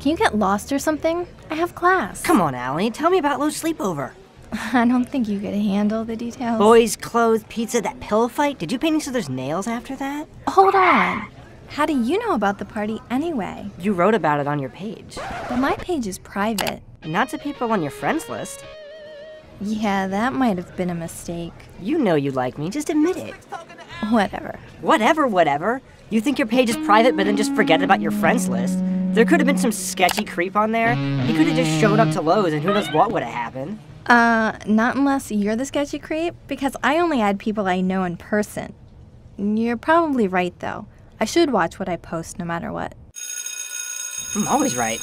Can you get lost or something? I have class. Come on, Allie. Tell me about Lou's sleepover. I don't think you could handle the details. Boys, clothes, pizza, that pillow fight. Did you paint each other's nails after that? Hold on. How do you know about the party anyway? You wrote about it on your page. But my page is private. Not to people on your friends list. Yeah, that might have been a mistake. You know you like me, just admit it. Whatever. Whatever, whatever. You think your page is private, but then just forget about your friends list. There could have been some sketchy creep on there. He could have just showed up to Lou's and who knows what would have happened. Uh, not unless you're the sketchy creep, because I only add people I know in person. You're probably right, though. I should watch what I post no matter what. I'm always right.